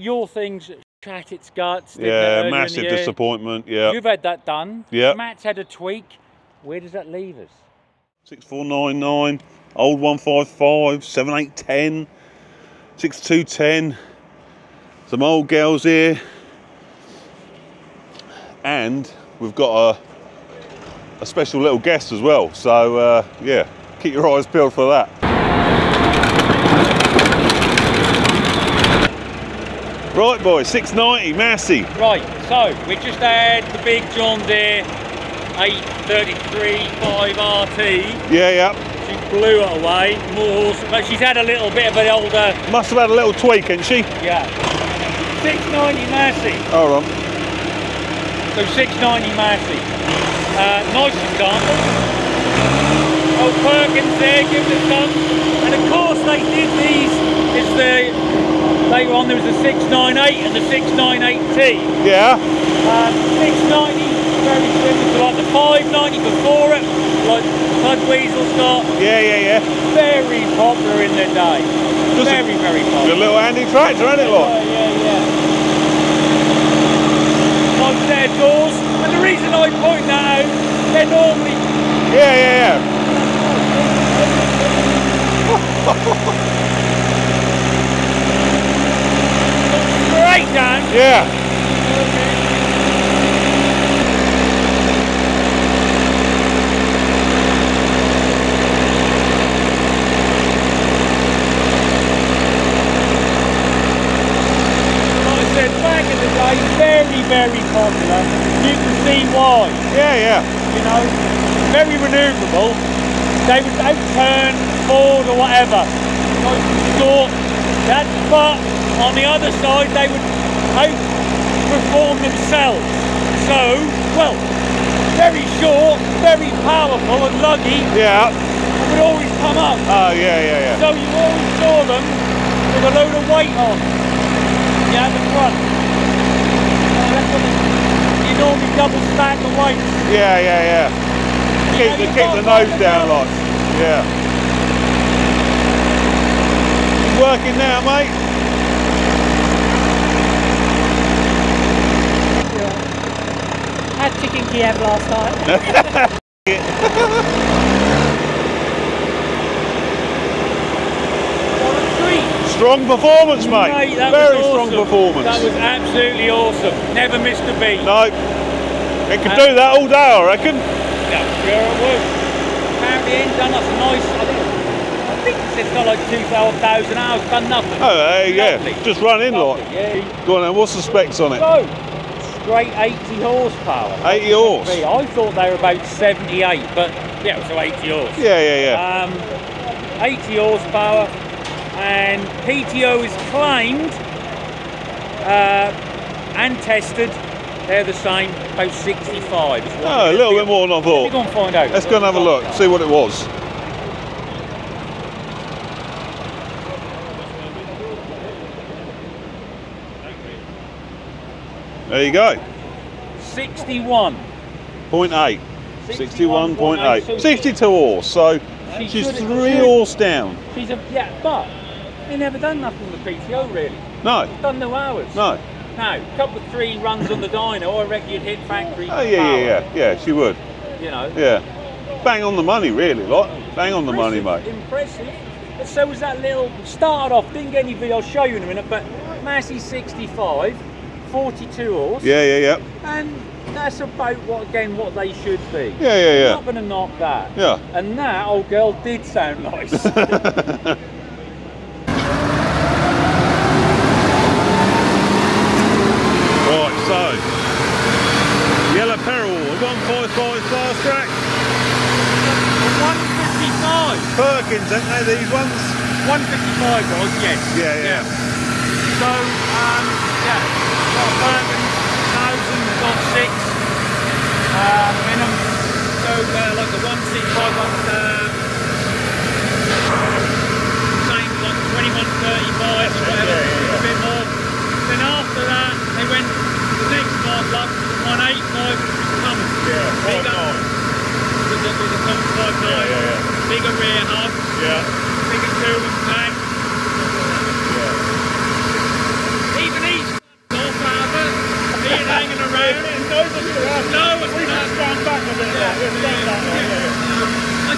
your thing's shat its guts. it, Yeah, the massive disappointment. Yeah. You've had that done. Yeah. Matt's had a tweak. Where does that leave us? 6499, old 155, 7810, 6210. Some old girls here. And we've got a, a special little guest as well. So, uh, yeah, keep your eyes peeled for that. Right, boys, 690, Massey. Right, so we just had the big John Deere 833 5RT. Yeah, yeah. She blew it away. More, horse- but she's had a little bit of an older, Must have had a little tweak, hasn't she? yeah. 690 Massey. Hold on. So 690 Massey. Uh, nice example. Old Perkins there, give it some. And of course they did these, it's the, later on there was the 698 and the 698T. Yeah. Um, 690, very similar to like the 590 before it, like Bud Weasel's. Yeah, yeah, yeah. Very popular in their day. Just a- very, very Good little handy tractor, isn't it, Yeah, like? yeah, yeah. Like their doors, and the reason I point that out, they're normally Yeah, yeah, yeah. Yeah. Like I said, back in the day, very, very popular. You can see why. Yeah, yeah. you know, very manoeuvrable. They would outturn forward or whatever. Like that, but on the other side, they would outperform themselves. So, well, very short, very powerful and luggy, Yeah. would always come up. Oh, yeah, yeah, yeah. So you always saw them with a load of weight on. Yeah, the front. That's what you normally double stack the weights. Yeah, yeah, yeah. Keep the, keep the nose down, like. Yeah. You working now, mate? Had chicken Kiev last night. What a treat. Strong performance, mate. Mate, Very was strong performance. That was absolutely awesome. Never missed a beat. No. It could uh, do that all day, I reckon. Yeah, sure it would. Apparently, it done us nice. It's got like 2,000 hours, done nothing. Oh, hey, yeah. Lovely. Just run in, like. Yeah. Go on then, what's the specs on it? So, straight 80 horsepower. 80 horse. I thought they were about 78, but yeah, so 80 horse. Yeah, yeah, yeah. Um, 80 horsepower, and PTO is claimed uh, and tested. They're the same, about 65. Oh, a little bit more than I thought. Let me thought. go and find out. Let's go and have a look, see what it was. There you go. 61. 0.8. 61.8. 61.8. 62 horse, so She she's three horse down. She's a yeah, but they never done nothing with PTO really. No, Done no hours. no. No, a couple of three runs on the dyno, I reckon you'd hit factory. Oh, yeah, yeah, yeah. Yeah, she would. You know. Yeah. Bang on the money, really, like. Bang on the money, mate. Impressive. But so was that little, started off, didn't get any video, I'll show you in a minute, but Massey 65, 42 horse. Yeah, yeah, yeah. And that's about what, again, what they should be. Yeah, yeah, yeah. Not going to knock that. Yeah. And that old girl did sound nice. Right, so Yellow Peril, a 155 Fastrac. 155. Perkins, ain't they, these ones? 155 was, yes. Yeah, yeah. So, um, yeah, got 6 um, and I'm like the 1 seat 5 up uh, same like 2135 yeah, a bit more. Then after that they went the next up 185 yeah, bigger. with the, yeah, yeah, yeah. bigger rear hub. Yeah. bigger 2 and 10 I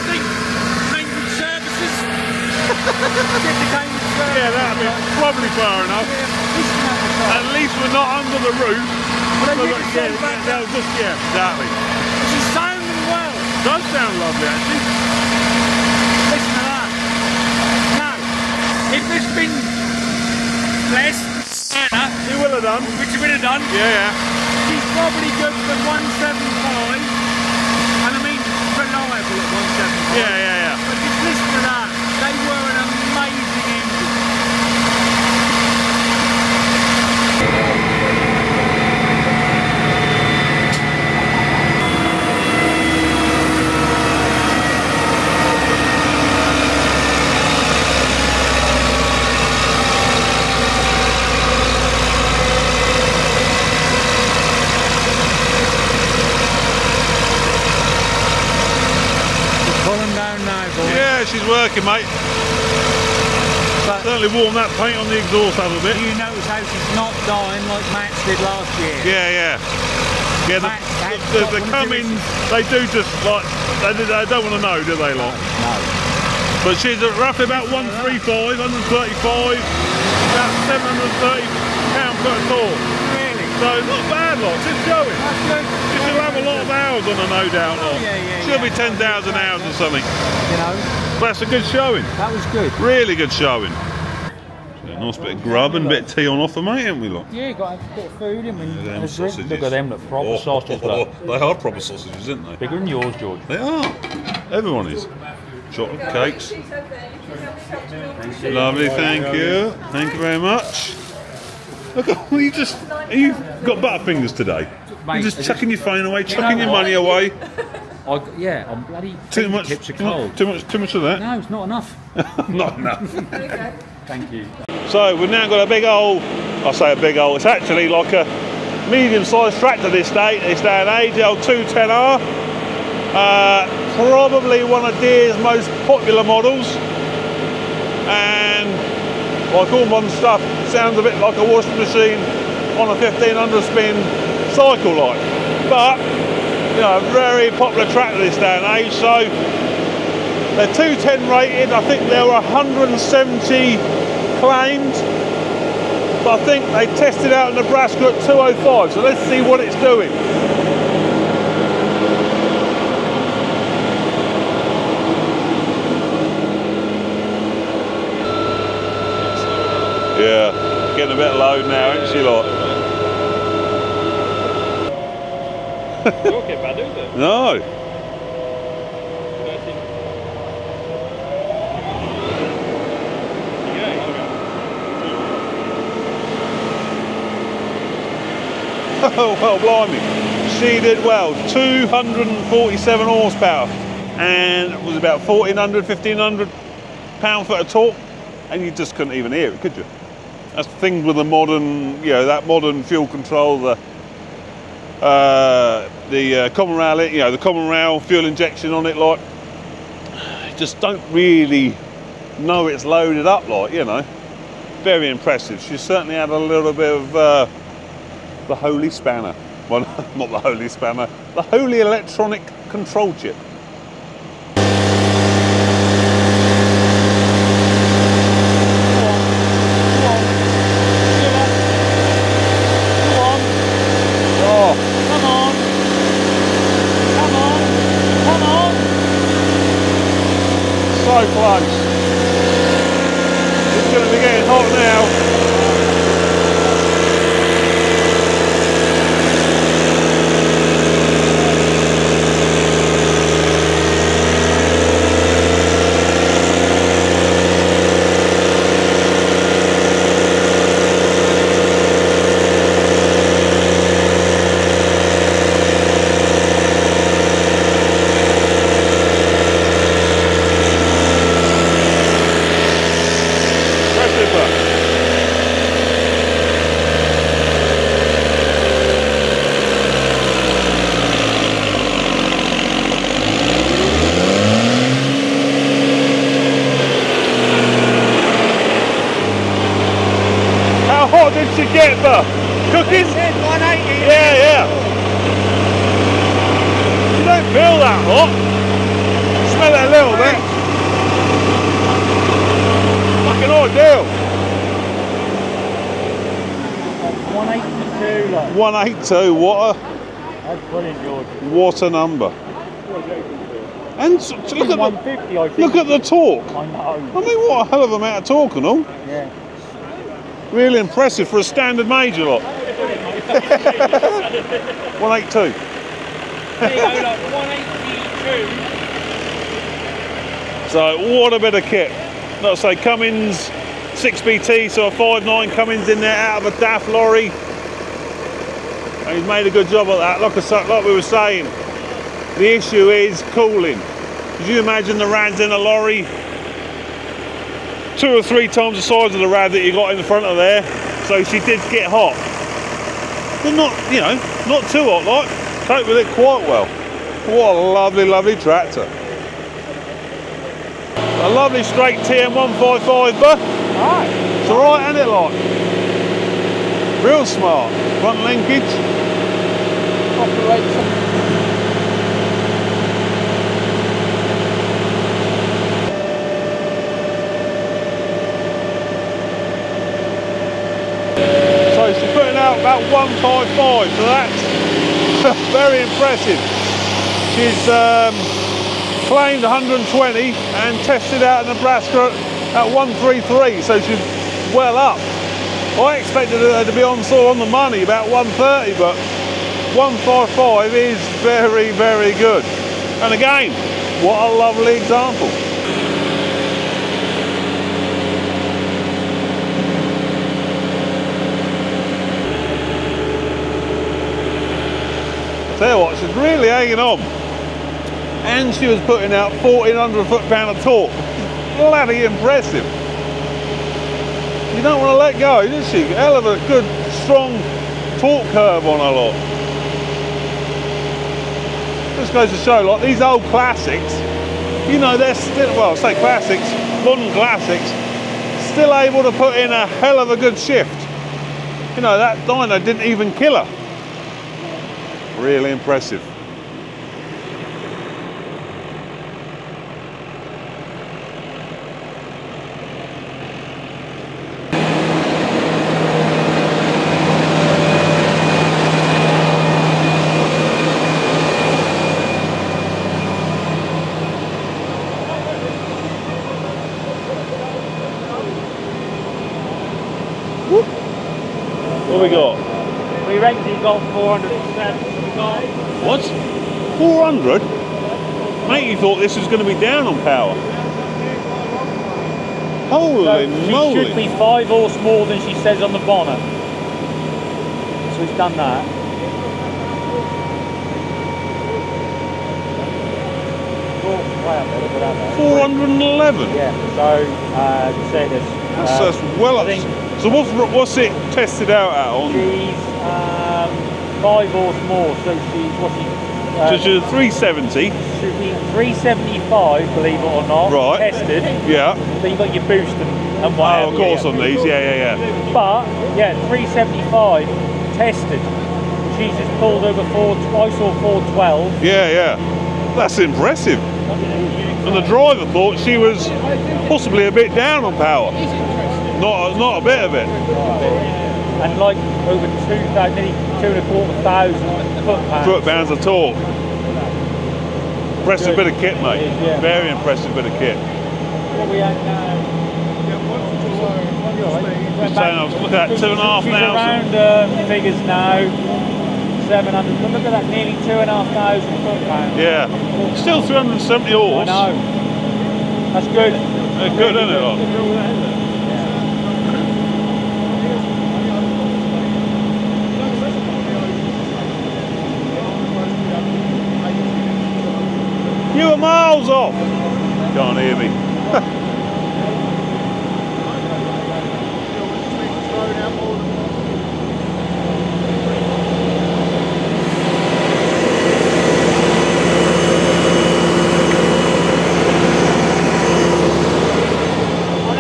think Cambridge Services. Get the Cambridge Services. Yeah, that'd be probably far enough. At least we're not under the roof. But so that, yeah, they'll just, yeah, exactly. This is sounding well. It does sound lovely, actually. Listen to that. Now, if this been less than He will have done. Which he would have done. Yeah, yeah. She's probably good for 175. Yeah, yeah, yeah. But just listen to that. They were an amazing engine. Pull them down now, she's working, mate. But Certainly warm that paint on the exhaust up a bit. do you notice how she's not dying like Max did last year? Yeah, yeah. Yeah, the, Matt, the, the, the you they do just like, they, they don't want to know, do they, lot? No. But she's at roughly about 135, 135, about 730 pound per tour. Really? So not bad, lot. She's going. That's good. She'll have a lot of hours on her, no doubt, lot. Oh, yeah, yeah, She'll yeah. be 10,000 hours or something. You know, that's a good showing. that was good. Really good showing. Nice bit of grub and a bit of tea on offer, mate, haven't we, lot? Yeah, you got a bit of food in and, Them and a drink. sausages. Look at them, look proper Oh, sausages. Oh, look. Oh, they are proper sausages, aren't they? Bigger than yours, George. They are. Everyone is. Chocolate cakes. Lovely, thank you. Thank you very much. Look, you just you've got butterfingers today. You're just chucking your phone away, chucking your money away. I, yeah, I'm bloody Too much. tips are Too much, cold. too much. Too much of that. No, it's not enough. Not enough. Thank you. So we've now got a big old. I say a big old. It's actually like a medium-sized tractor this day. This day and age, the old 210R. Uh, probably one of Deere's most popular models. And like all modern stuff, sounds a bit like a washing machine on a 1500 spin cycle like. But you know, a very popular tractor this day and age. So they're 210 rated. I think there were 170 claimed. But I think they tested out in Nebraska at 205. So let's see what it's doing. Yeah, getting a bit low now, ain't she, lot? No. Oh, well, blimey. She did well. 247 horsepower and it was about 1400, 1500 pound foot of torque and you just couldn't even hear it, could you? That's the thing with the modern, you know, that modern fuel control, the uh, the uh, common rail, you know, the common rail fuel injection on it, like, just don't really know it's loaded up, like, you know. Very impressive. She certainly had a little bit of uh, the holy spanner. Well, not the holy spanner, the holy electronic control chip. Oh, Come on. Come on. Come on. so close. It's going to be getting hot now. Impressive, look. How hot did she get, Buh? Cooking? Said 180. Yeah, yeah. You don't feel that hot. Smell it a little bit. Fucking ideal. 182, like. 182. What a That's brilliant, George. what a number. And s- s- look at the 150, I think. look at the torque. I know. I mean, what a hell of a amount of torque and all. Yeah. Really impressive for a standard major lot. 182. There you go, like 182. So what a bit of kit. Not I say, Cummins 6BT, so a 5.9 Cummins in there out of a DAF lorry. And he's made a good job of that. Like, I, like we were saying, the issue is cooling. Could you imagine the rads in a lorry? Two or three times the size of the rad that you got in the front of there. So she did get hot. But not, you know, not too hot, like. Cope with it quite well. What a lovely, lovely tractor. A lovely straight TM155, but Alright. it's alright, isn't it, like? Real smart. Front linkage. Operate some. So she's putting out about 155, so that's very impressive. She's um, claimed 120 and tested out in Nebraska at 133, so she's well up. I expected her to be on of on the money, about 130, but 155 is very, very good. And again, what a lovely example. Tell you what, she's really hanging on. And she was putting out 1400 foot pound of torque. Bloody impressive. You don't want to let go, does she? Hell of a good, strong torque curve on her lot. Just goes to show, like these old classics, you know, they're still, well, say classics, modern classics, still able to put in a hell of a good shift. You know, that dyno didn't even kill her. Really impressive. We got? We reckon he got 407. We got. What? 400? Mate, you thought this was going to be down on power. Holy So she moly. should be five horse more than she says on the bonnet. So he's done that. Way up there, look at that there. 411. Yeah, so, uh, say this. That's, uh, that's well I up. think So what's, what's it tested out at on? she's um, five horse more, so she's, what's she? Uh, So she's a 370. should be 375, believe it or not. Right. Tested. Yeah. So you've got your boost and, and Oh, of course yeah. on these. Yeah, yeah, yeah. But yeah, 375 tested. She's just pulled over four. I saw 412. Yeah, yeah. That's impressive. And the driver thought she was possibly a bit down on power. Not, not a bit of it. And like over two thousand, nearly two and a quarter thousand foot pounds. Foot pounds of torque. Impressive bit of kit, mate. It is, yeah. Very impressive bit of kit. What we at now? Just saying, I was looking at two and a half She's around uh, figures now. 700. But look at that, nearly two and a half thousand foot pounds. Yeah. Still 370 I know. That's good. They're good, isn't it? You were miles off. Can't hear me.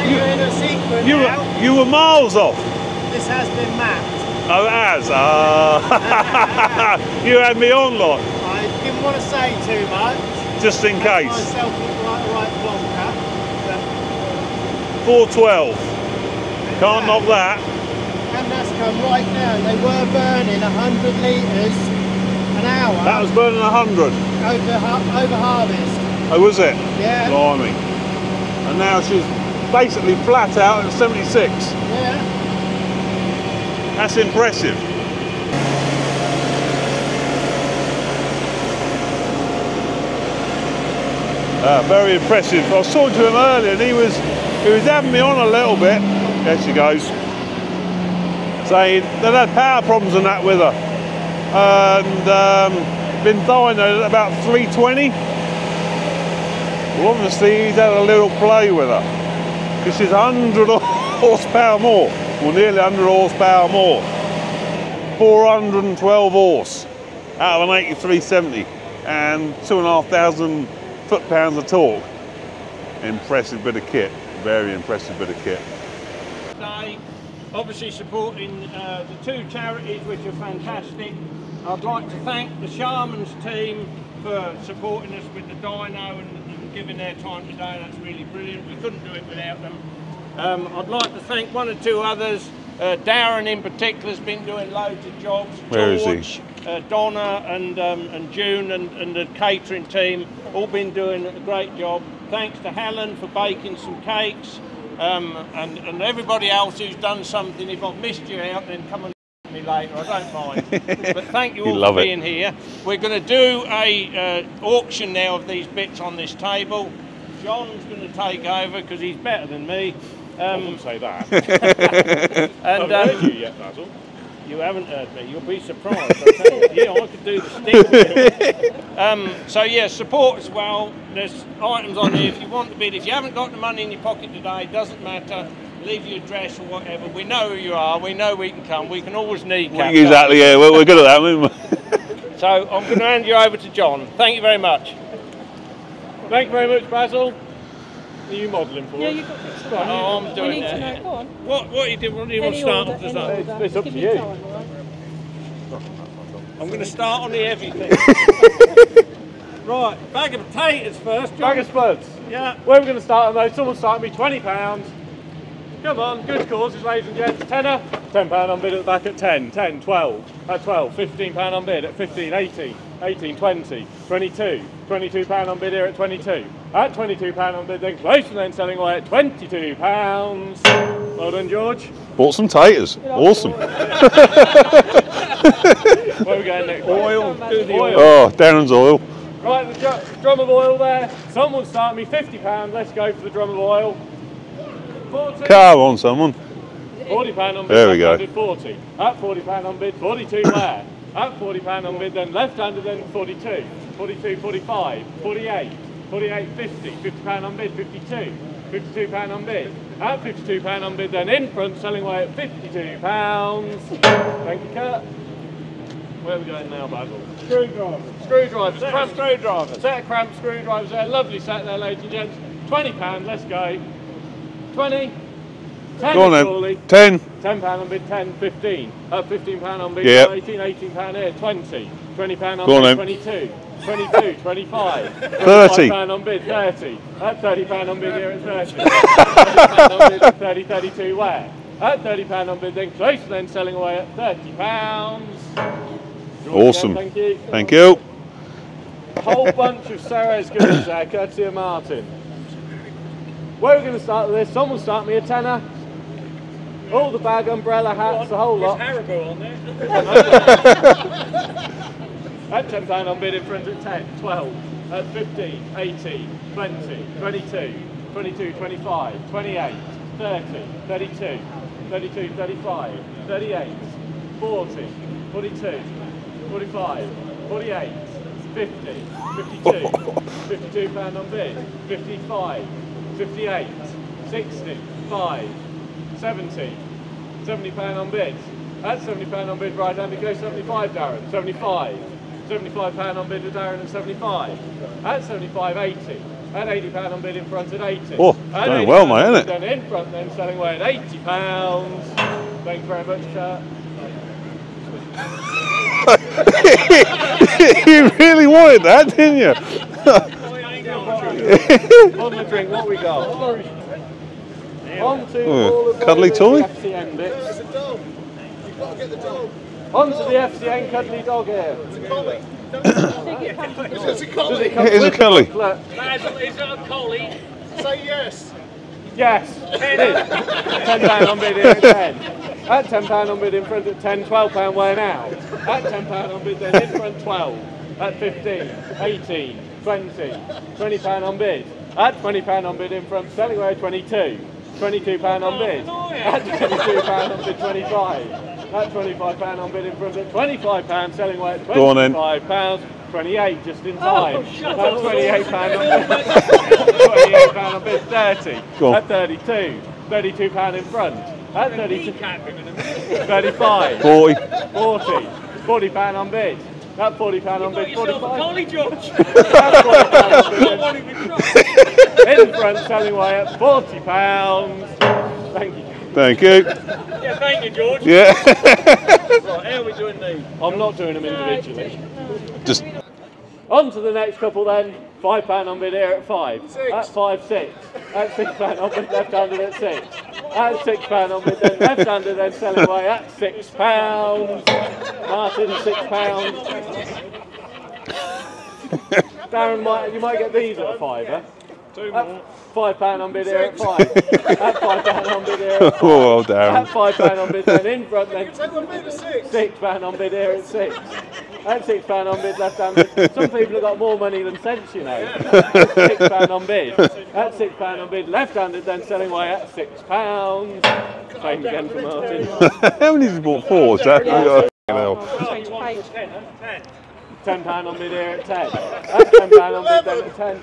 You're in a sequence You were, you were miles off. This has been mapped. Oh, it has. Ah. you had me on, lot, I didn't want to say too much. Just in case. myself look like a right plonker. Uh, 412. Can't knock that. And that's come right down. They were burning 100 litres an hour That was burning 100. over, over harvest. Oh, was it? Yeah. Blimey. And now she's basically flat out at 76. Yeah. That's impressive. Uh, very impressive. I was talking to him earlier and he was he was having me on a little bit. There she goes. Saying they'd had power problems and that with her. And um, been dying at about 320. Well, obviously he's had a little play with her. This is 100 horsepower more, Well, nearly 100 horsepower more. 412 horse out of an 8370 and two and a half thousand foot pounds of torque. Impressive bit of kit, very impressive bit of kit. today, obviously supporting uh, the two charities which are fantastic. I'd like to thank the Sharman's team for supporting us with the dyno and, and giving their time today. That's really brilliant. We couldn't do it without them. Um, I'd like to thank one or two others. Uh, Darren in particular has been doing loads of jobs. Where is he? Uh, Donna and, um, and June and, and the catering team all been doing a great job. Thanks to Helen for baking some cakes um, and, and everybody else who's done something. If I've missed you out, then come and me later. I don't mind. but thank you You all love for it. being here. We're going to do a uh, auction now of these bits on this table. John's going to take over because he's better than me. Um, say that. and I um, heard you yet, Basil. You haven't heard me. You'll be surprised. I you. Yeah, I could do the stick. um, so yeah, support as well. There's items on here if you want to bid. If you haven't got the money in your pocket today, doesn't matter. Leave your address or whatever. We know who you are. We know we can come. We can always need. Exactly, yeah, we're, we're good at that. aren't we? So I'm going to hand you over to John. Thank you very much. Thank you very much, Basil. Are you modelling for Yeah, us? you've got this. Oh, I'm We doing need to know. Go on. What what you do? What do you want to start order, off to any start? order. it's up Give to you. time, all right? I'm going to start on the heavy thing. right, bag of potatoes first. John. Bag of spuds. Yeah. Where are we going to start on those? Someone start me £20. Come on, good causes, ladies and gents. Tenner, £10 on bid at the back at 10, 10, 12, at 12, £15 on bid at 15, 18, 18, 20, 22, £22 on bid here at 22. At £22 on bid, then close and then selling away at £22. Well done, George. Bought some taters. Awesome. Where are we going next? Oil. Oil. Oh, Darren's oil. Right, the dr- drum of oil there. Someone start me £50. Let's go for the drum of oil. 40. Car on someone. Forty pound on bid. There we go. left-handed Forty. At forty pound on bid. Forty-two where? At forty pound on bid. Then left-handed. Then forty-two. Forty-two. Forty-five. Forty-eight. Forty-eight. Fifty. Fifty pound on bid. Fifty-two. Fifty-two pound on bid. At fifty-two pound on bid. Then in front, selling away at fifty-two pounds. Thank you, Kurt. Where are we going now, Basil? Screwdrivers. Screwdrivers. Set of Cramp screwdrivers. Set of cramp screwdrivers there. Lovely set there, ladies and gents. Twenty pound. Let's go. Twenty. Ten. Go on then. 10. Ten pound on bid, 10, 15. Uh, fifteen pound on bid, Yep. 18, 18 pound here, 20. 20 pound on Go on bid, then. 22. 22, 25. 30. pound on bid, 30. At 30 pound on bid here at 30. 30 pound on bid, 30, 32 where? At 30 pound on bid, then close, then selling away at 30 pounds. Awesome. Thank you. Thank you. A whole bunch of Serious goods there, courtesy of Martin. Where are we going to start with this? Someone start me a tenner. All the bag, umbrella, hats, the whole lot. Haribo on there. At £10 on bid in front at 10, 12, at 15, 18, 20, 22, 22, 25, 28, 30, 32, 32, 35, 38, 40, 42, 45, 48, 50, 52, 52 pound on bid, 55, 58, 60, 5, 70, 70 pound on bid. At 70 pound on bid, right hand, it goes 75, Darren. 75. 75 pound on bid with Darren and 75. At 75, 80. At 80 pound on bid in front at 80. Oh, At going 80 well, pound mate, on isn't bid, Then in front, then selling away at 80 pounds. Thank you very much, Kurt. you really wanted that, didn't you? On the drink, what we got? On to Oh, all of cuddly those toy? FCN bits. On to the FCN Cuddly Dog here. Does it come Does it come It is a with the collie. Is it a collie? Say yes. Yes, it is. ten pound on bid here at ten. At ten pound on bid in front at ten, twelve pound weighing out. At ten pound on bid then in front twelve. At 15, 18, 20, 20 pound on bid. At 20 pound on bid in front, selling away 22. 22 pound on bid. At 22 pound on bid 25. At 25 pound on bid in front at 25 pound, selling away at Go on then. 25 pounds. 28 just in time. Oh, shut 28 pound on bid. 28 pound on bid 30. Go on. At 32. 32 pound in front. At 32. 35. 40. 40. 40 pound on bid. At 40 pound on Got bid. yourself a 45. collie, George. At 40 pound on bid. One in the truck. In front, selling away at 40 pounds. Thank you. Thank you. Yeah, thank you, George. Yeah. Right, how are we doing these? I'm not doing them individually. Just On to the next couple then. Five pound on bid here at five. At five six. At six pound on bid left handed at six. At six pound on bid then left handed then selling away at six pounds. Martin six pounds. Darren might you might get these at a fiver. Two At more. five pound on bid here at five. At five pound on bid here at five. oh, well, At five pound on bid then in front then Take one bid of six. Six pound on bid here at six. At six pound on bid left handed. Some people have got more money than sense, you know. six pound on bid. At six pound on bid left handed, then selling away at six pounds. Same again for Martin. How many has he bought? Four, is that? Oh, hell. Change page. Ten pound on bid here at ten. At ten pound on bid then at ten.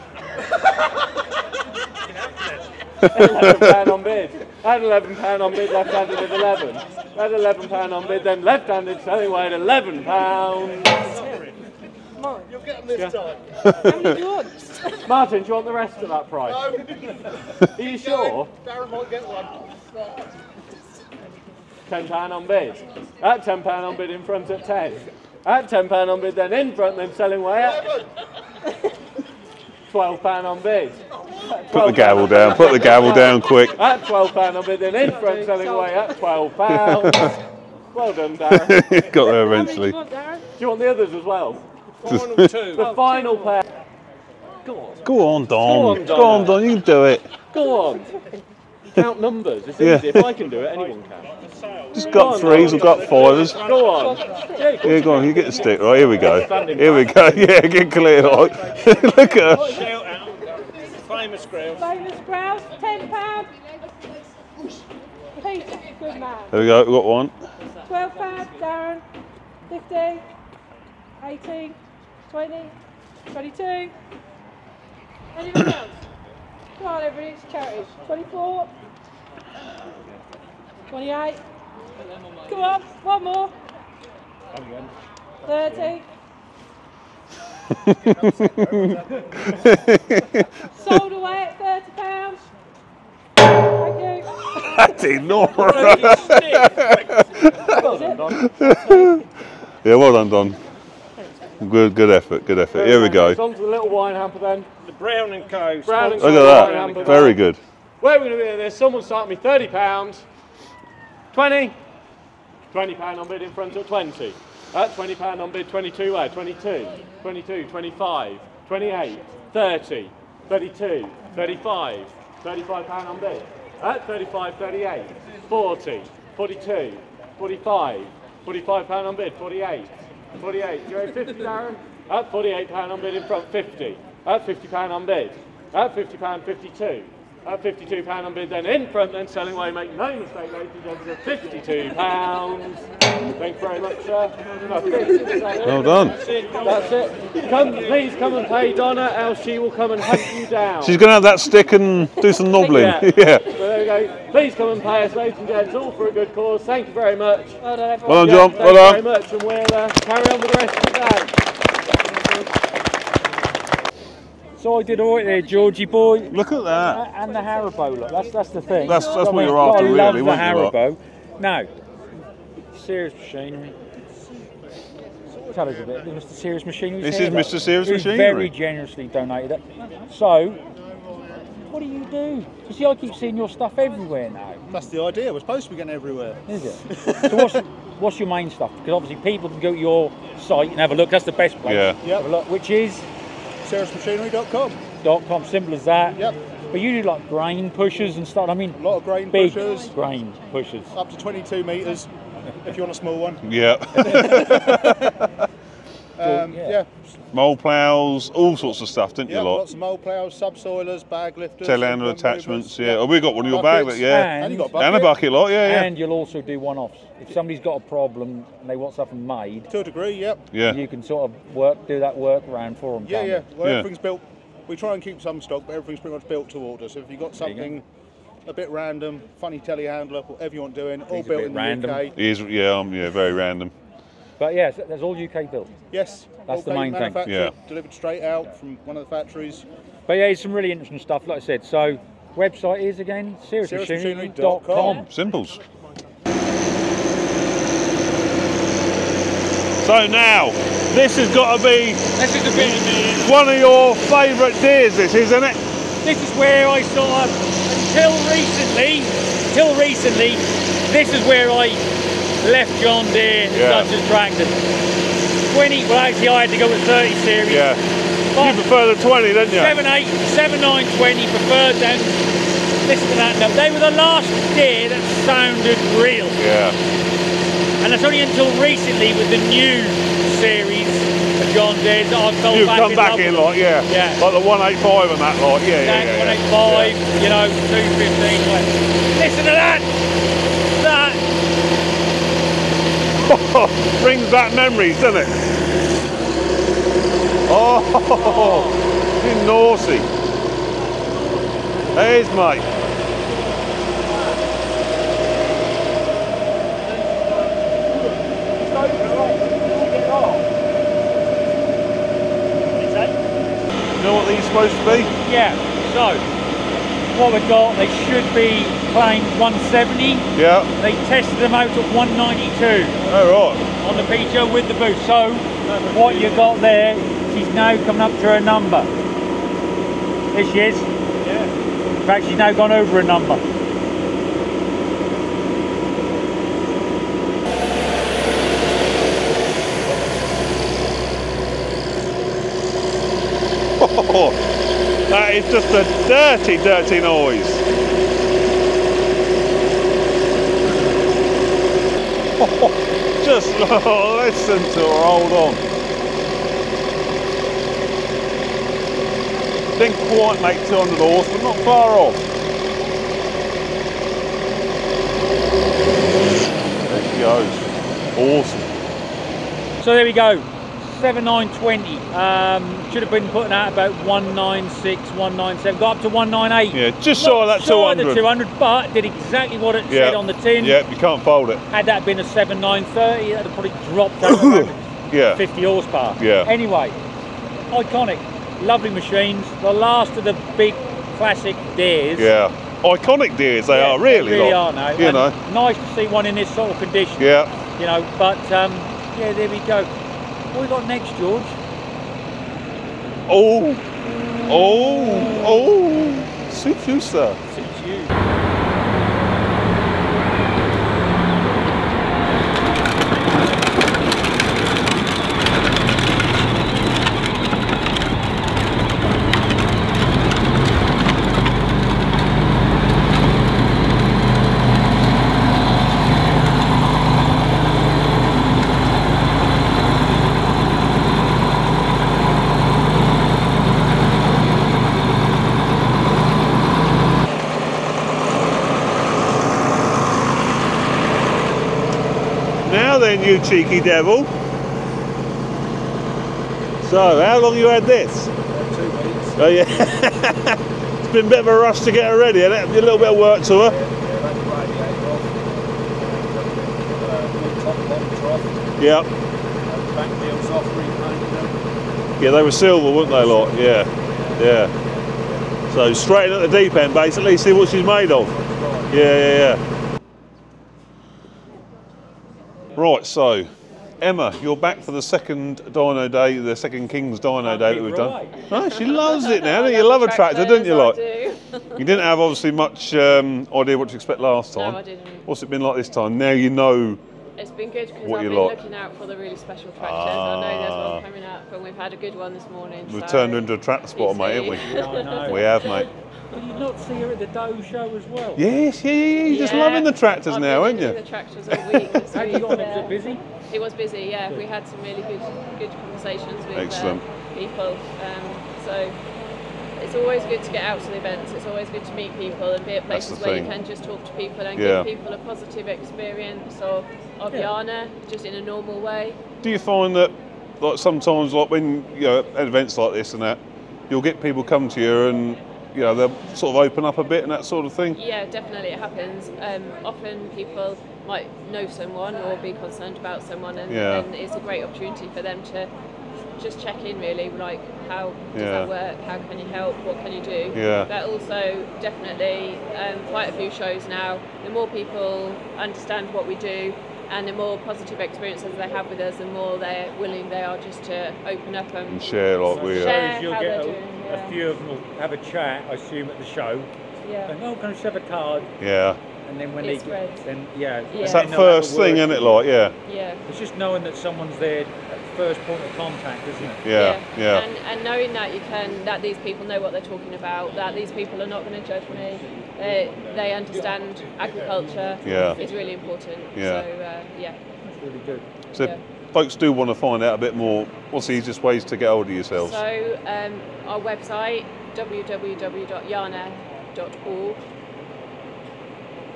Eleven pound on bid. At eleven pound on bid, left handed at eleven. At eleven pound on bid, then left handed selling away at eleven pounds. You'll get them this time. How many do you want? Martin, do you want the rest of that price? No. Are you sure? Darren might get one. ten pound on bid. At ten pound on bid in front at ten. At ten pound on bid, then in front, then selling way at twelve pound on bid. Put the gavel down. Put the gavel down quick. At twelve pound on bid, then in front, selling away at twelve pounds. Well done, Darren. Got there How many do eventually. you want, Darren? Do you want the others as well? Final two. The final pair. Go on, Don. on, Go on, Don. You can do it. Go on. Count numbers. It's easy. If I can do it, anyone can. Just got threes. We've got fivers. Go on. Yeah, Here, go on. You get the stick. Right, here we go. Here we go. Yeah, get clear. Right. Look at her. Famous grouse. Famous grouse, ten pound. Peter, good man. There we go. We've got one. Twelve pound, Darren. Fifteen. Eighteen. Twenty. Twenty-two. Anything else? Come on, everybody, it's charity. Twenty-four. Twenty-eight. Come on, one more. Thirty. Sold away at thirty pounds. Thank you. That's enormous. well done, Yeah, well done, Don. Good, good effort. Good effort. Here we go. It's on to the little wine hamper then. The Brown and Co. Brown and Look at that. Very good. Where are we going to be at this? Someone start me £30. 20. £20 on bid in front of 20. At £20 on bid, 22 where? 22, 22, 25, 28, 30, 32, 35, 35 pound on bid. At 35, 38, 40, 42, 45, 45 pound on bid, 48, 48. Do you owe 50, Darren? At 48 pound on bid in front, 50. At 50 pound on bid. At 50 pound, 52. At 52 pound on bid, then in front, then selling away. Make no mistake, ladies and gentlemen, 52 pounds. Thank you very much, sir. I think- is that it? Well done. That's it. Come, please come and pay Donna, else she will come and hunt you down. She's going to have that stick and do some nobbling. Yeah. Yeah. So there we go. Please come and pay us, ladies and gents, all for a good cause. Thank you very much. Well done, everyone. Well done, Yeah, John. thank Well you done. very much, and we'll uh, carry on with the rest of the day. So I did all right there, Georgie boy. Look at that. And the Haribo, look, that's that's the thing. That's- that's I what you're gotta after, love really, the weren't you, Haribo. Now, Serious Machinery. Tell us a bit. Mr. Serious Machinery. This is Mr. Serious Who Machinery. Very generously donated it. So, what do you do? You see, I keep seeing your stuff everywhere now. That's the idea. We're supposed to be getting everywhere. Is it? so what's what's your main stuff? Because obviously people can go to your site and have a look. That's the best place. Yeah. Yep. Have a look, which is SeriousMachinery.com. dot .com, simple as that. Yep. But you do like grain pushers and stuff. I mean, A lot of grain big pushers, grain pushers. up to 22 metres if you want a small one. Yeah. Um, yeah. yeah, Mole plows, all sorts of stuff, didn't yeah, you, lot? lots of mole plows, subsoilers, bag lifters, Telehandler equipment attachments, movers, yeah. Oh, we got one of your bag, Buckets. yeah. And you got a And a bucket. bucket lot, yeah, yeah. And you'll also do one-offs. If somebody's got a problem and they want something made, To a degree, yep. Yeah. you can sort of work, do that work around for them. Yeah, yeah. Well, Yeah. everything's built. We try and keep some stock, but everything's pretty much built to order. So if you've got you go. something a bit random, funny telehandler, whatever you want doing, all Things a built bit in the random. UK. He is, yeah, um, yeah, very random. But yeah, that's all UK built. Yes, That's the main thing. Yeah. Delivered straight out from one of the factories. But yeah, it's some really interesting stuff, like I said. So, website is again SeriousMachinery.com. seriousmachinery.com. Simples. So now, this has got to be This is a one of your favourite deers, this, isn't it? This is where I sort of, until recently, until recently, this is where I left John Deere Yeah. such as tractors. 20, well actually I had to go with 30 series. Yeah. But You prefer the 20, didn't you? 7, 8, 7, 9, 20 preferred them. Listen to that now. They were the last Deere that sounded real. Yeah. And it's only until recently with the new series of John Deere's that I've fell You've back come in back in, like, yeah. Yeah. Like the 185 and that, like, yeah, yeah, That yeah. 185, yeah. you know, 215. Like, listen to! That! Oh, brings back memories, doesn't it? Oh, you naughty. There's mate. You know what these are supposed to be? Yeah, so what we've got, they should be claimed 170. Yeah. They tested them out at 192 All right. on the PTO with the boost. So what you got there, she's now coming up to her number. There she is. Yeah. In fact, she's now gone over a number. Oh, that is just a dirty, dirty noise. just listen to her, hold on. Didn't quite make 200 horse, but not far off. There she goes. Awesome. So there we go. 7920. Um, should have been putting out about 196, 197. Got up to 198. Yeah, just shy of that Shy of the 200. 200, but did exactly what it said on the tin. Yeah, you can't fold it. Had that been a 7930, that'd have probably dropped over Yeah. 50 horsepower. Yeah. Anyway, iconic, lovely machines. The last of the big classic Deers. Yeah. Iconic deers they Yeah, are, really. They really like, are now. You know. Nice to see one in this sort of condition. Yeah. You know, but um, yeah, there we go. What we got next, George? Oh. Oh. Oh. Sir. Suits you. Now then, you cheeky devil. So, how long you had this? Two weeks. Oh yeah. it's been a bit of a rush to get her ready, and a little bit of work to her. Yeah, had the radiator off. New top bottoms off. Yeah. uh, Back wheels off, repainted them. Yeah, they were silver, weren't they, lot? Yeah. Yeah. So straight at the deep end, basically, see what she's made of. Yeah, yeah, yeah. Right, so Emma, you're back for the second Dyno Day, the second King's Dyno Day that we've done. Right. No, she loves it now. Don't you love a tractor, don't you? Like, I you didn't have obviously much um, idea what to expect last time. No. I didn't. What's it been like this time? Now you know It's been good because I've been like? looking out for the really special tractors. I know there's one coming up, and we've had a good one this morning. We've so turned into a tractor spotter, mate, haven't we? Yeah. We have, mate. Did you not see her at the Doe show as well? Yes, yeah, yeah, yeah. You're just loving the tractors I've now, been aren't you? The tractors all week. this How you week, got on? Was it busy? It was busy, yeah. We had some really good good conversations with Excellent. Uh, people. Um, so it's always good to get out to the events. It's always good to meet people and be at places the where you can just talk to people and Yeah. give people a positive experience of, of Yeah. Yana, just in a normal way. Do you find that, like sometimes, like when you know at events like this and that, you'll get people come to you and you know they'll sort of open up a bit and that sort of thing. Yeah, definitely it happens. Um, often people might know someone or be concerned about someone, and, Yeah. and it's a great opportunity for them to just check in really, like how does Yeah. that work? How can you help? What can you do? Yeah. But also definitely um, quite a few shows now. The more people understand what we do. And the more positive experiences they have with us, the more they're willing they are just to open up and And share like we. Share. You'll get a, doing, a few of them will have a chat, I assume, at the show. yeah. And, oh, can I just have a card? yeah. And then when It's they great. get, then yeah. Yeah. It's that know how to first thing, isn't it? Like, yeah, Yeah. It's just knowing that someone's there at first point of contact, isn't it? yeah, yeah. And, and knowing that you can, that these people know what they're talking about, that these people are not going to judge me, they, they understand agriculture Yeah. is really important. Yeah. So, uh, yeah. That's really good. So, yeah. folks do want to find out a bit more. What's the easiest ways to get hold of yourselves? So, um, our website, www.yana.org.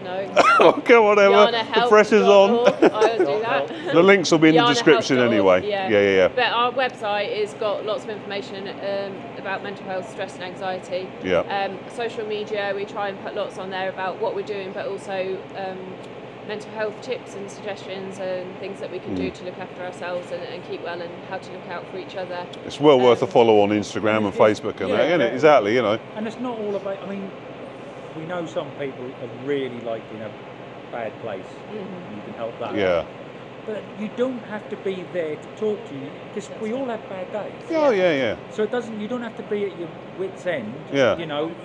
No. oh, come on, Emma. Yana The pressure's on. I always do that. the links will be in the description anyway. org, yeah, yeah. yeah. But our website has got lots of information um, about mental health, stress, and anxiety. Yeah. Um, social media, we try and put lots on there about what we're doing, but also um, mental health tips and suggestions and things that we can Mm. do to look after ourselves and, and keep well, and how to look out for each other. It's well worth a Um, follow on Instagram and Facebook and Yeah, that, isn't it? Exactly, you know. And it's not all about. I mean, we know some people are really like in a bad place. Mhm. You can help that. Yeah. But you don't have to be there to talk to you because we all have bad days. Oh, yeah, yeah. So it doesn't. You don't have to be at your wits' end. Yeah. You know,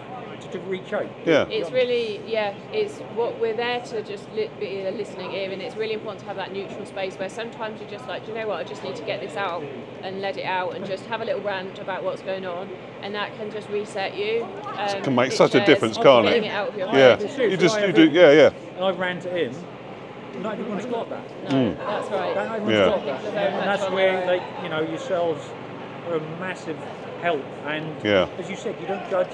to, to reach out. Yeah. It's really, yeah, it's what we're there to just li- be a listening ear, and it's really important to have that neutral space where sometimes you're just like, do you know what, I just need to get this out and let it out and just have a little rant about what's going on, and that can just reset you. Um, can make such a difference, can't it? it out of your Yeah. head. Seriously, You just, you do, yeah, yeah. And I ran to him. Not everyone's got that. Mm. No, that's right. Not everyone's Yeah. got that. People are very And that's where, like, you know, yourselves are a massive help. And Yeah. as you said, you don't judge.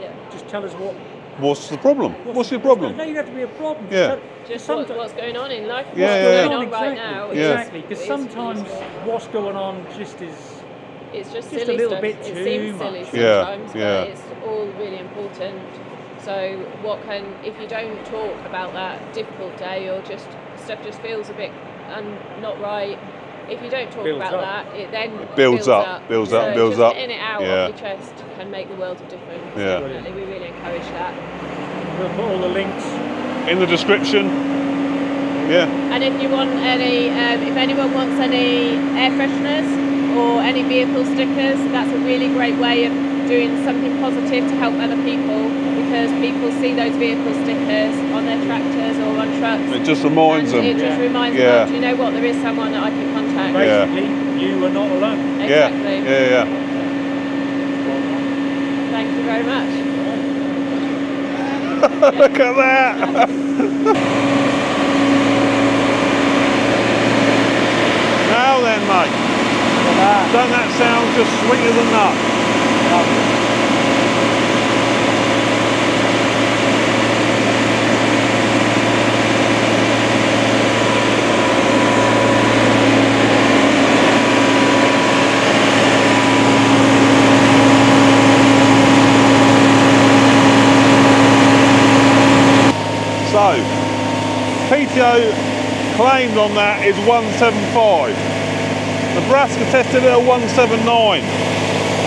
Yeah. Just tell us what. What's the problem? What's your problem? No, you have to be a problem. Yeah. tell- Just what, someti- what's going on in life, Yeah, what's yeah, going yeah. on right exactly, now. Yeah. Exactly, because sometimes useful. what's going on just is. It's just, Just a silly little stuff. bit it too seems silly much. Yeah, sometimes, yeah. but it's all really important. So what can, if you don't talk about that difficult day or just stuff just feels a bit un, not right, if you don't talk Builds about up. that, it then builds up, builds up, So builds just up. Getting it out Yeah. of your chest can make the world of difference. Yeah. Definitely, we really encourage that. We'll put all the links. In the description. Yeah. And if you want any, um, if anyone wants any air fresheners or any vehicle stickers, that's a really great way of doing something positive to help other people because people see those vehicle stickers on their tractors or on trucks. It just reminds and them. It just Yeah. reminds Yeah. them, of, do you know what, there is someone that I can contact. Yeah. You are not alone. Exactly. Yeah. Yeah, yeah. Thank you very much. Look at that. now then, mate. Don't that sound just sweeter than that? So, PTO claimed on that is 175. Nebraska tested it at 179,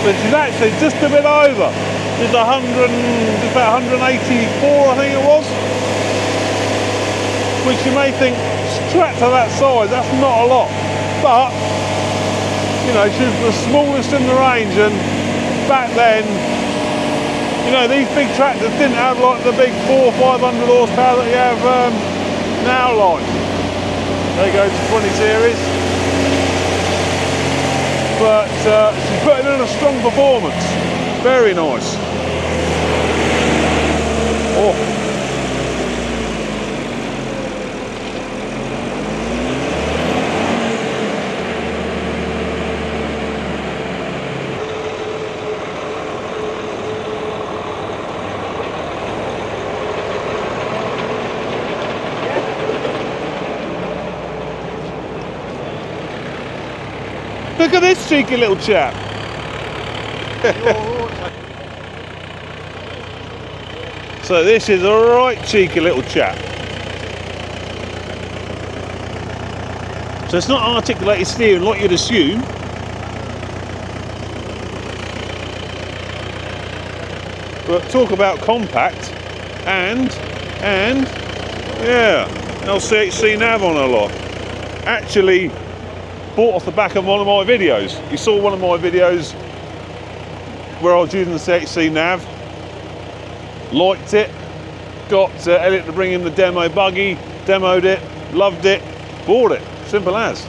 which is actually just a bit over. It's 100, it's about 184, I think it was. Which you may think, strapped to that size, that's not a lot. But, you know, she's the smallest in the range, and back then, you know, these big tractors didn't have like the big four, five hundred horsepower that you have um, now, like. They go to 20 series. But uh, she's putting in a strong performance. Very nice. Oh. Look at this cheeky little chap. so this is a right cheeky little chap. So it's not articulated steering like you'd assume. But talk about compact and and yeah, LCHC nav on a lot. Actually bought off the back of one of my videos. You saw one of my videos where I was using the CHC nav, liked it, got uh, Elliot to bring him the demo buggy, demoed it, loved it, bought it. Simple as.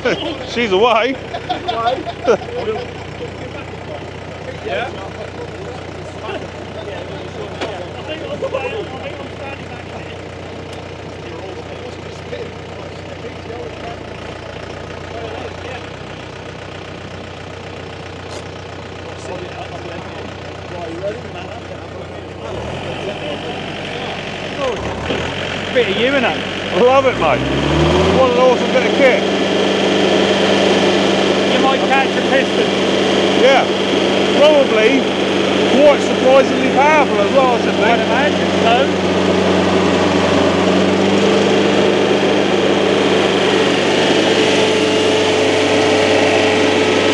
She's away. Bit of you in it. Love it, mate. What an awesome bit of kit. Catch a piston. Yeah. Probably quite surprisingly powerful as well, I should I'd imagine so.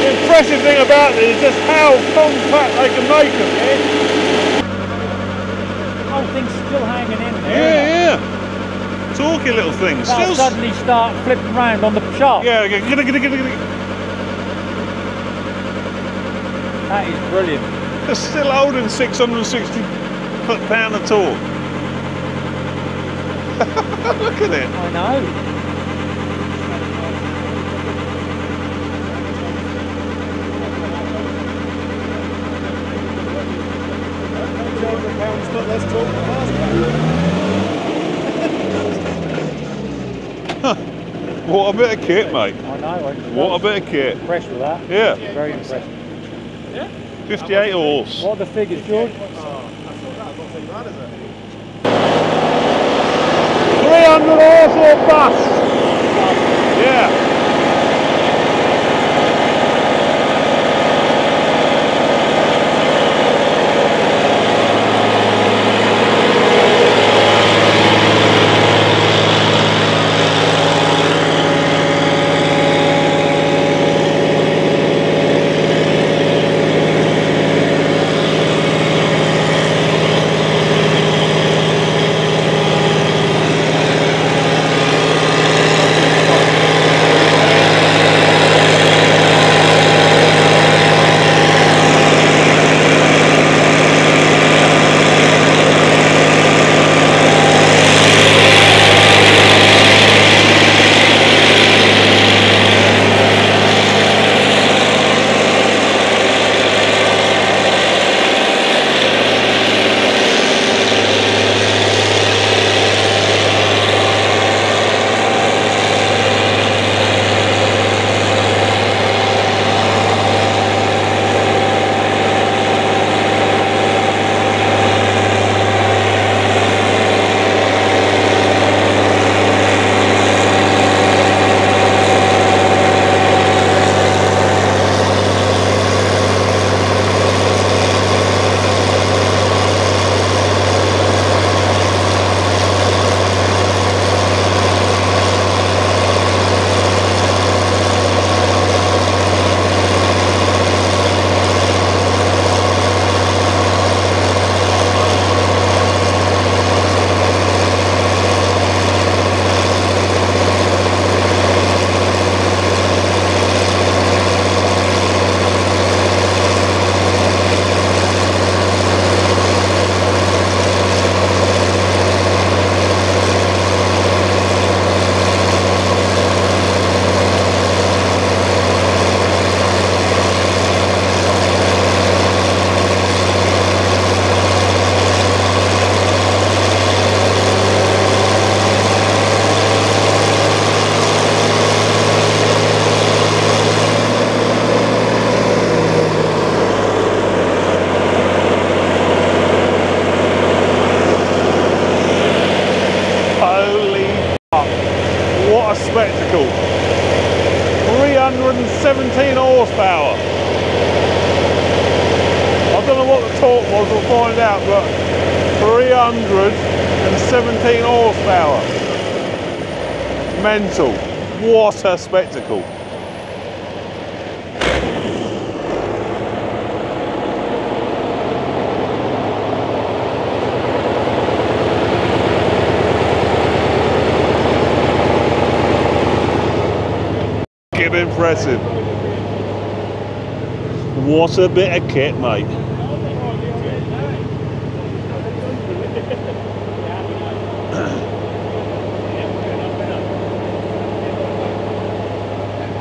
The impressive thing about it is just how compact they can make them. The whole thing's still hanging in there. Yeah, yeah. Talky little things. Still. suddenly start flipping round on the shaft. Yeah, get, get, get, get, get. That is brilliant. They're still holding 660 foot pound of torque. Look at it. I know. What a bit of kit, mate. I know. I'm What a bit of kit. impressed with that. Yeah, Very impressed. 58 horse. What are the figures, George? 300 horse or bust. A spectacle. Impressive. What a bit of kit, mate.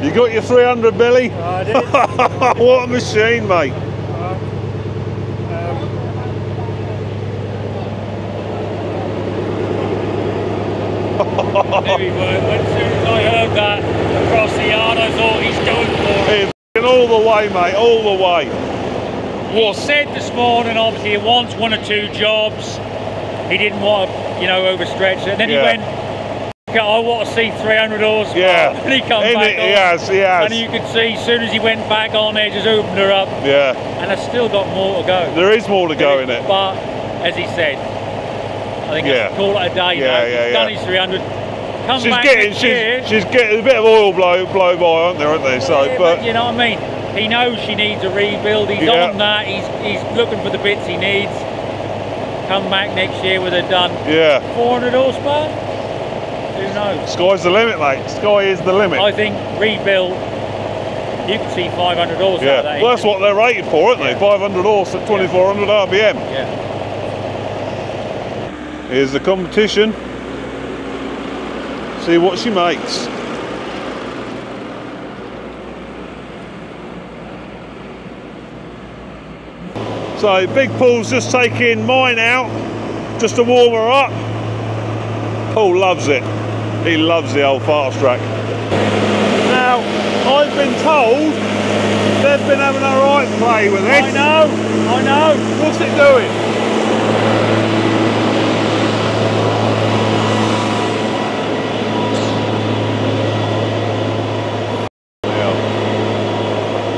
You got your 300, Billy? Uh, I did. what a machine, mate. Maybe when, when as soon as I heard that across the yard, I thought he's going for it. Hey, all the way, mate, all the way. He said this morning, obviously, he wants one or two jobs. He didn't want to, you know, overstretch it. And then Yeah. he went, "Okay, I want to see 300 horsepower. Yeah. And he come In back it, on. he has, he. And you could see, as soon as he went back on there, just opened her up. Yeah, And I've still got more to go. there is more to go in it. But, as he said, I think Yeah. it's call it a day Yeah, now. yeah, he's done his 300. Come She's back getting, she's, she's getting a bit of oil blow, blow by, aren't there, aren't they? So, Yeah, but you know what I mean? He knows she needs a rebuild. He's Yeah. on that. He's he's looking for the bits he needs. Come back next year with her done. yeah, 400 horsepower? Who knows? sky's the limit, mate. Sky is the limit. I think rebuild. You can see 500 horsepower. yeah, that well, that's what they're rated for, aren't they? 500 horse at 2400 RPM. Yeah. Here's the competition. See what she makes. So Big Paul's just taking mine out just to warm her up. Paul loves it. He loves the old Fastrac. Now, I've been told they've been having a right play with it. I know. I know. What's it doing?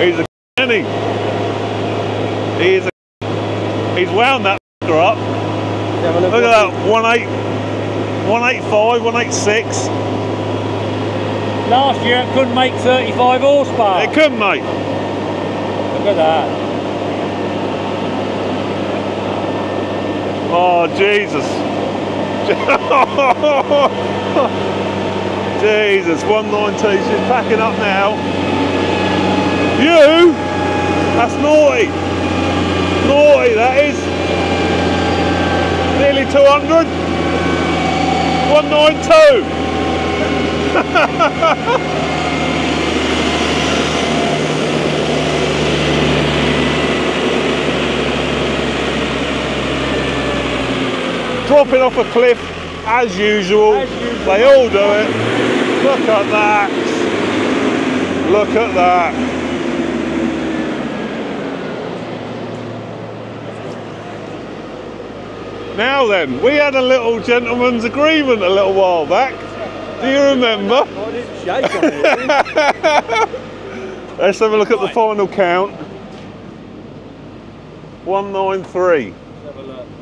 He's a isn't he? He is a He's wound that up. Look at that, 18, 185, 186. Last year it couldn't make 35 horsepower. It couldn't, mate. Look at that. Oh, Jesus. Jesus, 192, she's packing up now. You? That's naughty. Naughty, that is. Nearly 200. 192. Dropping off a cliff as usual. As usual. They all do it. Look at that. Look at that. Now then, we had a little gentleman's agreement a little while back. Do you remember? Let's have a look at the final count. 193.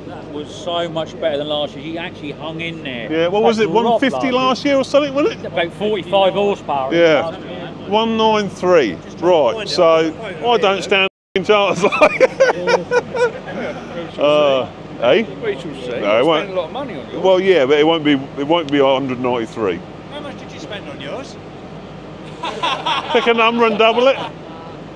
That was so much better than last year. He actually hung in there. Yeah, what was it? 150 last year or something, wasn't it? About 45 horsepower. Yeah. last 193. Right, so I don't stand a chance like uh, eh? We shall see. No, it won't. a lot of money on yours. Well, yeah, but it won't be. It won't be 193. How much did you spend on yours? Pick a number and double it.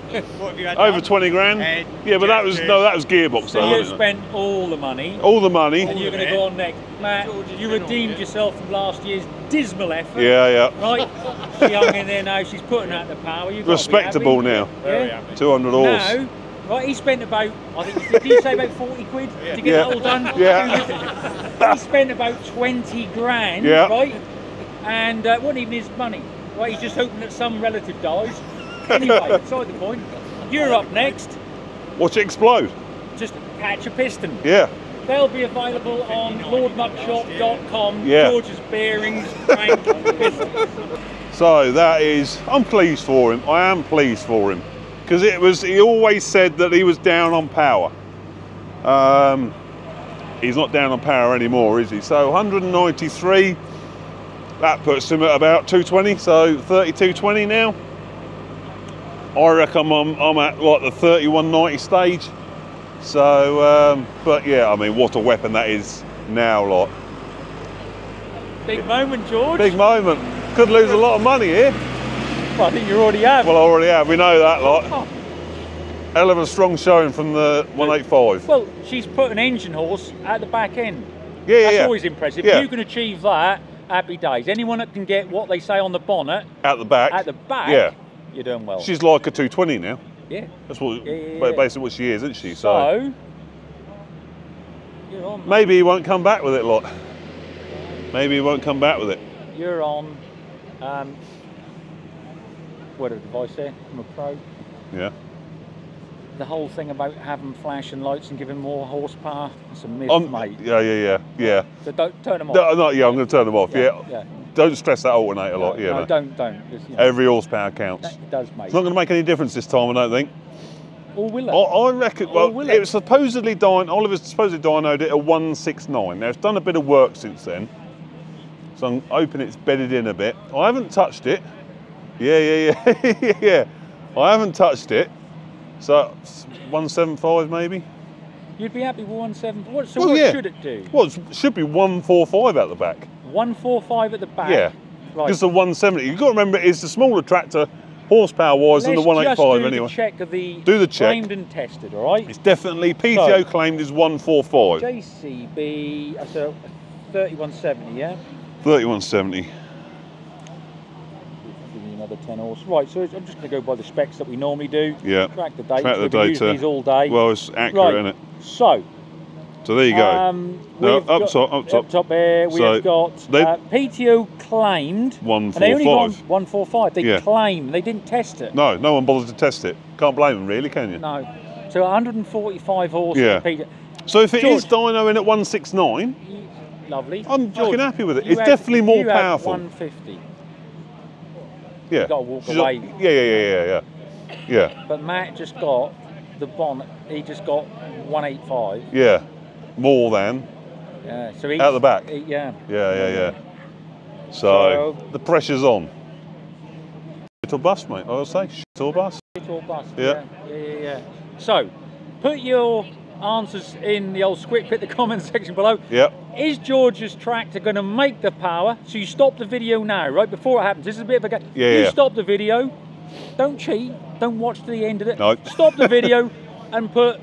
What have you had Over done? 20 grand. Head, Yeah, but that was no, that was gearbox So though. you wasn't it? spent all the money. All the money. And you're going to go on next. Matt, you redeemed yourself from last year's dismal effort. Yeah, yeah. Right? she hung in there now. She's putting out the power. You've got be Respectable happy. now. Yeah. 200 horse. Now, right, he spent about, I think, did you say about 40 quid to get Yeah. it all done? Yeah. he spent about 20 grand, Yeah. right? And uh, wasn't even his money. Right, he's just hoping that some relative dies. Anyway, beside the point. You're up next. Watch it explode. Just catch a piston. Yeah. They'll be available on lordmuckshop.com. Yeah. George's bearings, crank, piston. So that is, I'm pleased for him. I am pleased for him because it was. He always said that he was down on power. Um, he's not down on power anymore, is he? So 193. That puts him at about 220. So 3220 now. I reckon I'm, I'm at like the 3190 stage. So, um, but yeah, I mean, what a weapon that is now, like. Big moment, George. Big moment. Could lose a lot of money here. Well, I think you already have. Well, I already have. We know that lot. Oh, Hell of a strong showing from the 185. well, she's put an engine horse at the back end. yeah, yeah, That's yeah. always impressive. Yeah. If you can achieve that, happy days. Anyone that can get what they say on the bonnet At the back. at the back, Yeah. you're doing well. She's like a 220 now. yeah. That's what, Yeah, yeah, basically what she is, isn't she? So, you're on. maybe he won't come back with it, lot. Maybe he won't come back with it. You're on. Um, what did I say? I'm a pro. Yeah. The whole thing about having flashing lights and giving more horsepower, it's a myth, Um, mate. yeah, yeah, yeah, yeah. So don't turn them off. No, not, yeah, I'm going to turn them off. Yeah. yeah. Don't stress that alternator a No, lot. Yeah. no, no. don't, don't. You know, Every horsepower counts. it does, mate. It's not going to make any difference this time, I don't think. or will it? I, I reckon. Or Well, will it it? was supposedly dying. Oliver's supposedly dynoed it at 169. Now it's done a bit of work since then, so I'm hoping it's bedded in a bit. I haven't touched it. Yeah, yeah, yeah, yeah. I haven't touched it. So it's 175 maybe. You'd be happy with 170. What, so Well, what yeah. should it do? Well, it should be 145 at the back. 145 at the back. Yeah. Right. Because the 170. You've got to remember it's the smaller tractor, horsepower wise, than the 185 just do anyway. the check of the Do the check. claimed and tested, all right? It's definitely PTO So- claimed is 145. JCB, uh, that's a 3170, yeah? 3170. Another 10 horse. Right, so I'm just going to go by the specs that we normally do. Yeah. Track the data. Track the We've been using data. all day. Well, it's accurate, right. isn't it? So, So there you go. Um, No, we've up got- top, up top. Up top there, we've got they- uh, PTO claimed. And they only gone 145. 145. They Yeah. claim, they didn't test it. No, no one bothered to test it. Can't blame them, really, can you? No. So 145 horses. Yeah. PTO. So if it is George. dyno in at 169, Lovely. I'm George, fucking happy with it. It's had- definitely more powerful. 150. Yeah. gotta walk She's away. like- yeah, yeah, yeah, yeah, yeah. Yeah, But Matt just got the bonnet. He just got 185. yeah. More than. Yeah. So he's, Out the back? he- yeah. Yeah, yeah, yeah. So, So- the pressure's on. Shit or bust, mate. I'll say shit or bust. Hit or bust. Yeah. Yeah. yeah. Yeah. Yeah. So, put your answers in the old script. Hit the comment section below. Yep. Is George's tractor going to make the power? So you stop the video now, right before it happens. This is a bit of a. ga- Yeah, You yeah. stop the video. Don't cheat. Don't watch to the end of it. No. Stop the video and put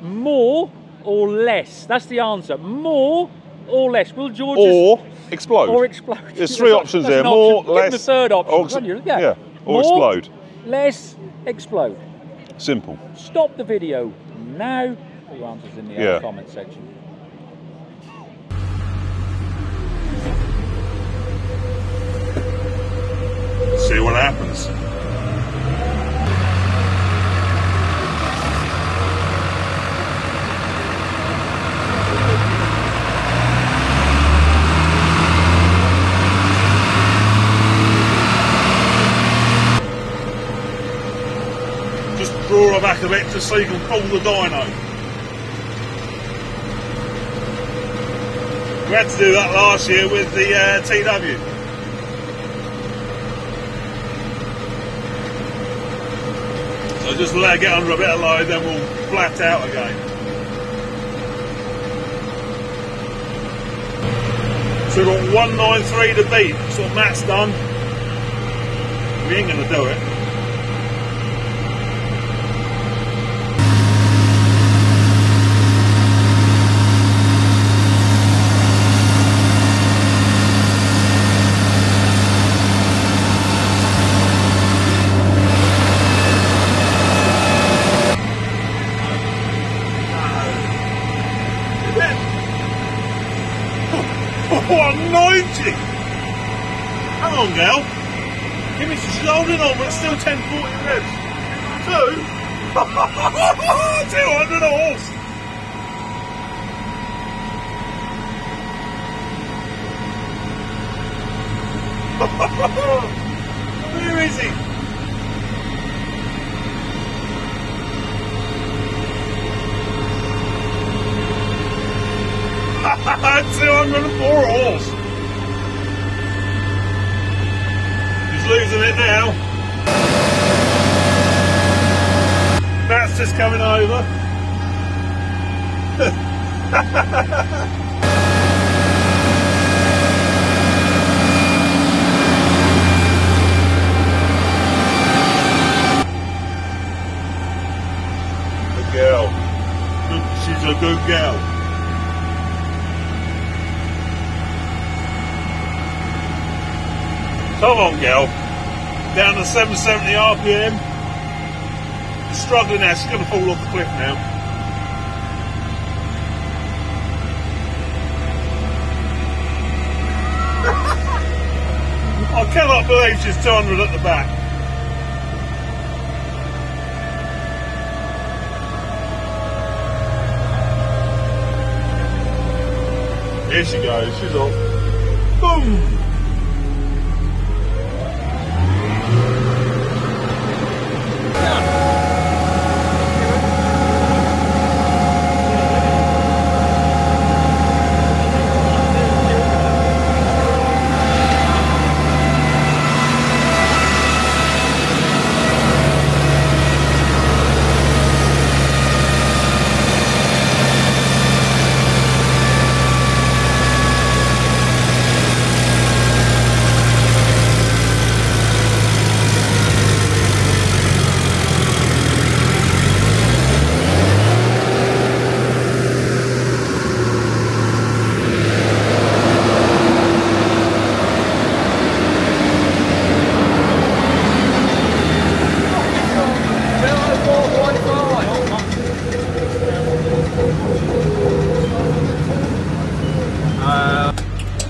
more or less. That's the answer. More or less. Will George Or explode. or explode? There's three options there. More, option. Give less. the third option. or ex- Yeah. yeah. Or More, explode. Less. Explode. Simple. Stop the video now. Put your answers in the uh, Yeah. comment section. See what happens. Just draw her back a bit just so you can pull the dyno. We had to do that last year with the uh, TW. So just let it get under a bit of load, then we'll flat out again. So we've got 193 to beat. That's what Matt's done. We ain't going to do it. One ninety. Hang on, gal. Give me she's holding on, but it's still 1040 revs. Two. 200 a horse. crazy. Two hundred and four horse. Losing it now. That's just coming over. Good girl. She's a good girl. Come on, girl. Down to 770 RPM. She's struggling now. She's going to fall off the cliff now. I cannot believe she's 200 at the back. Here she goes. She's off. Boom.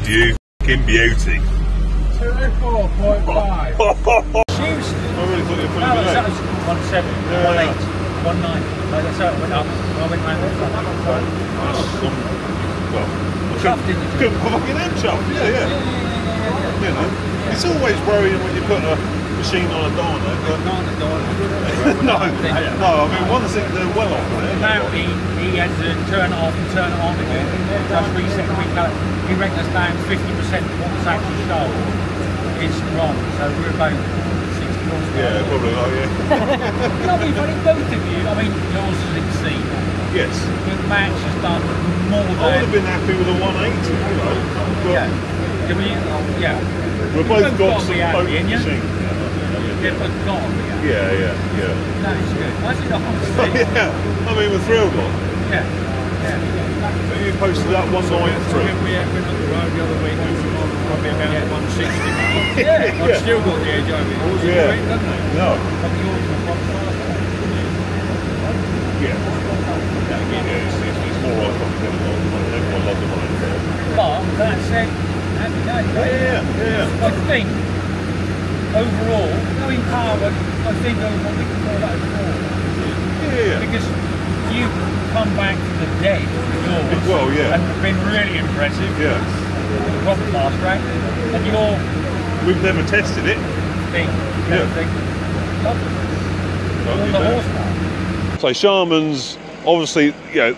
You fucking beauty. 204.5. I She's really thought you were No, putting that I it went up. I went round the front. Well, I Chuffed, didn't you? couldn't fucking end chuffed, yeah, yeah. You know, it's always worrying when you put a machine on a dyno, but no, no, I mean, one thing they're well off. Apparently, he had to turn it off and turn it on again. Just reset, recalculate. He reckons down 50% of what was actually shown is wrong. So we're about 60 horsepower. Yeah, probably, oh yeah. I mean, funny, both of you, I mean, yours has exceeded. Yes. But Max has done more I would have been happy with a 180, you know. But Yeah. I mean, oh, yeah. we've both You've got some potent machines. Yeah, but got to be happy. Yeah, yeah, yeah. No, it's good. I think honestly. yeah, I mean, we're thrilled. Yeah. Yeah. You posted that 193. We had been on the road the other week, we were on probably about 160 miles. Yeah, I've yeah. still got the edge over yours. Yeah. Yeah. Doesn't it? No. But yours is one faster. Yeah. Yeah, it's, it's, it's more like I'm getting on the money. Everyone loves the money. But that said, happy days. Yeah, yeah. I think overall, going power, I think what we can call that. Yeah, yeah. Because you've come back to the dead with yours. Well, yeah. And been really impressive. Yeah. With the proper Fastrac. And your We've never tested it. thing, Yeah. everything. Lovely. The horsepower. So Sharman's obviously, you know,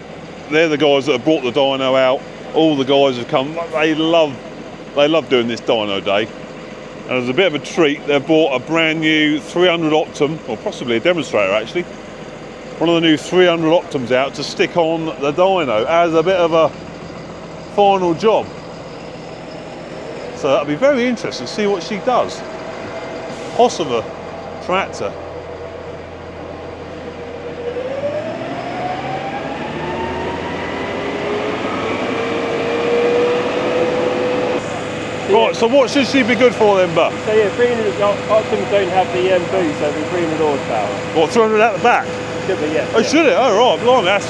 they're the guys that have brought the dyno out. All the guys have come. They love, they love doing this dyno day. And as a bit of a treat, they've bought a brand new 300 Optum, or possibly a demonstrator actually. One of the new 300 Optums out to stick on the dyno as a bit of a final job. So that'll be very interesting to see what she does. Hossova tractor. Right, so what should she be good for then, Buck? So yeah, 300 Optums don't have the um, boost, so it'll be 300 horsepower. What, 300 at the back? Should be, yeah. Oh, yeah. should it? Oh, right, blimey, that's,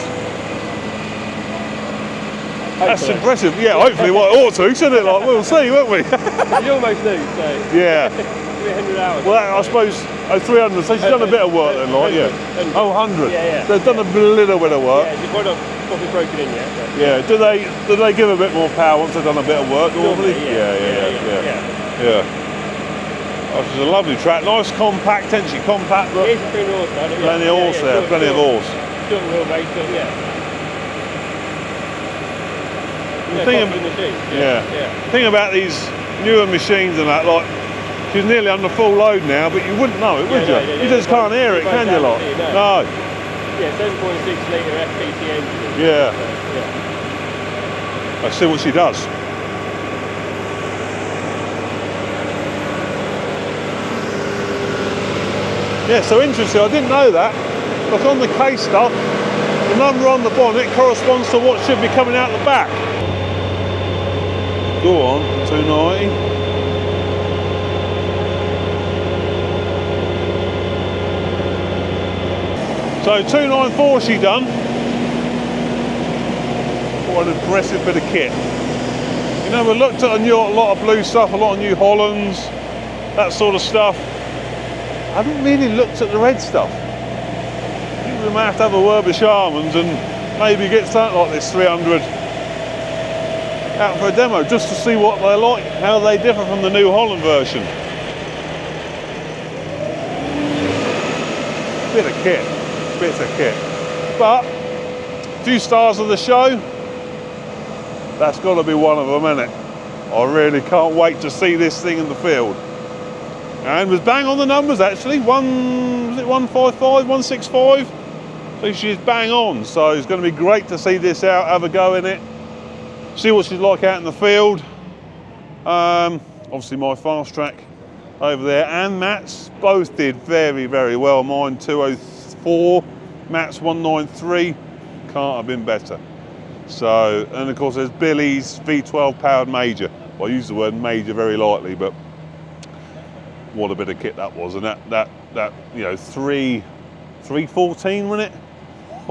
that's impressive. Yeah, hopefully, well, it ought to, shouldn't it? Like, we'll see, won't we? You almost do, so yeah. 300 hours. Well, that, I suppose, oh, 300, so she's done a bit of work then, like, yeah. Oh, 100. Yeah, yeah. They've done a little bit of work. yeah, you've got probably broken in yet. But Yeah, do they do they give a bit more power once they've done a bit of work normally? Yeah, yeah. yeah, yeah, Yeah, yeah. yeah, yeah. Oh, it's a lovely track, nice compact, potentially compact, but is big horse, though, yeah. plenty of Yeah, horse yeah, there, plenty of horse. Short wheelbase, but yeah. The Yeah, thing, machine. yeah. yeah. thing about these newer machines and that, like, she's nearly under full load now, but you wouldn't know it, would Yeah, you? yeah, you yeah, just can't hear it, can you, lot? no. Yeah, 7.6 litre FPT engine. Yeah. Yeah. Let's see what she does. Yeah, so interesting. I didn't know that. Look on the case stuff, the number on the bonnet corresponds to what should be coming out the back. Go on, 290. So 294 she done. What an impressive bit of kit. You know, we looked at a, new, a lot of blue stuff, a lot of New Hollands, that sort of stuff. I haven't really looked at the red stuff. I think we might have to have a word with Sharmans and maybe get something like this 300 out for a demo just to see what they're like, how they differ from the New Holland version. Bit of kit, bit of kit. But, a few stars of the show, that's got to be one of them, isn't it? I really can't wait to see this thing in the field. And was bang on the numbers actually. One was it 155, 165? So she's bang on. So it's going to be great to see this out, have a go in it, see what she's like out in the field. Um, obviously my Fastrac over there and Matt's both did very, very well. Mine 204, Matt's 193. Can't have been better. So, and of course there's Billy's V12 powered major. Well, I use the word major very lightly, but what a bit of kit that was. And that, that, that you know, three, 314, wasn't it?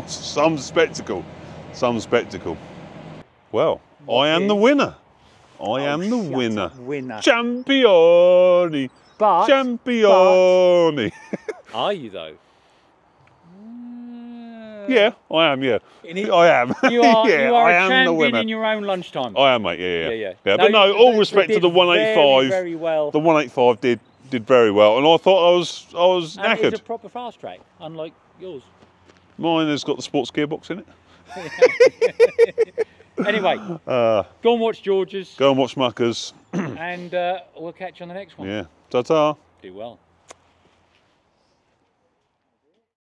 Some spectacle, some spectacle. Well, I am the winner. I oh, am the winner. up, winner. Championi. But, Championi. Are you though? Uh, yeah, I am, yeah. It- I am. you are, yeah, you are I a am the champion winner. in your own lunchtime. I am, mate. Yeah, yeah, yeah, yeah. but no, all respect to the 185. Very, very well. The 185 did did very well, and I thought I was I was and knackered. was a proper Fastrac, unlike yours. Mine has got the sports gearbox in it. Anyway, Uh, go and watch George's, go and watch Mucka's. and uh, we'll catch you on the next one. Yeah, ta ta. Do well.